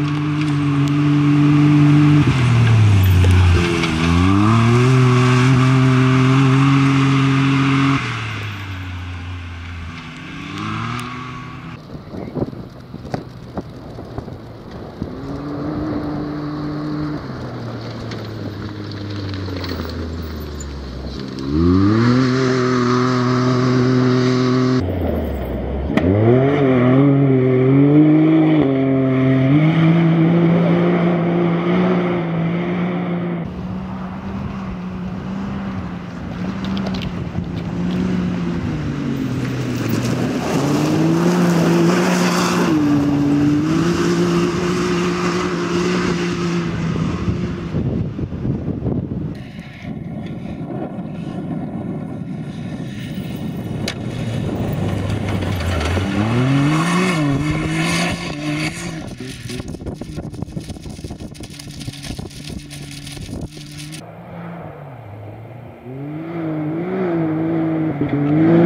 you Música